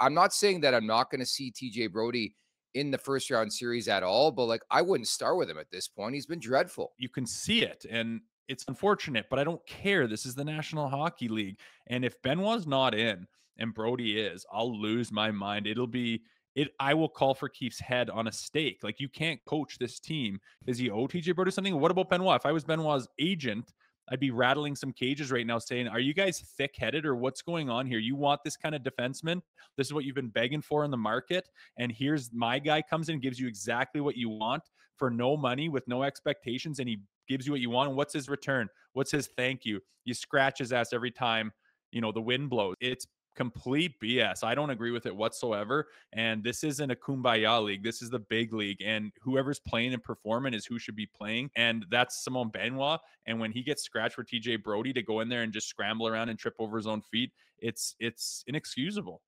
I'm not saying that I'm not going to see TJ Brodie in the first round series at all, but like I wouldn't start with him at this point. He's been dreadful. You can see it. And it's unfortunate, but I don't care. This is the National Hockey League. And if Benoit's not in and Brodie is, I'll lose my mind. It'll be it I will call for Keefe's head on a stake. Like you can't coach this team. Is he owe TJ Brodie something? What about Benoit? If I was Benoit's agent, I'd be rattling some cages right now saying, Are you guys thick headed or what's going on here? You want this kind of defenseman? This is what you've been begging for in the market. And here's my guy comes in, gives you exactly what you want for no money with no expectations. And he gives you what you want. And what's his return? What's his thank you? You scratch his ass every time, you know, the wind blows. It's complete BS. I don't agree with it whatsoever. And this isn't a kumbaya league. This is the big league. And whoever's playing and performing is who should be playing. And that's Simon Benoit. And when he gets scratched for TJ Brodie to go in there and just scramble around and trip over his own feet, it's it's inexcusable.